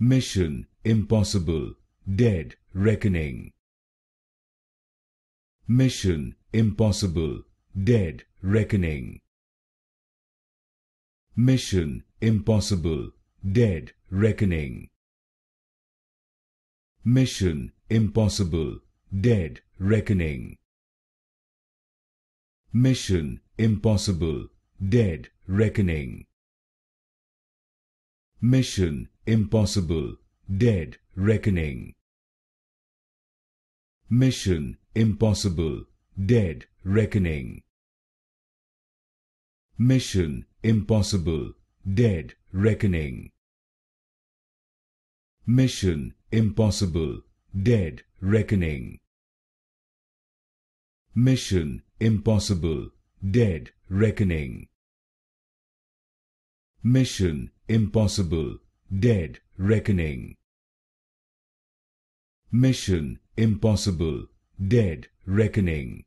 Mission Impossible Dead Reckoning. Mission Impossible Dead Reckoning. Mission Impossible Dead Reckoning. Mission Impossible Dead Reckoning. Mission Impossible Dead Reckoning Mission Impossible. Dead Reckoning. Mission Impossible. Dead Reckoning. Mission Impossible. Dead Reckoning. Mission Impossible. Dead Reckoning. Mission Impossible. Dead Reckoning Mission Impossible. Dead Reckoning. Mission Impossible. Dead Reckoning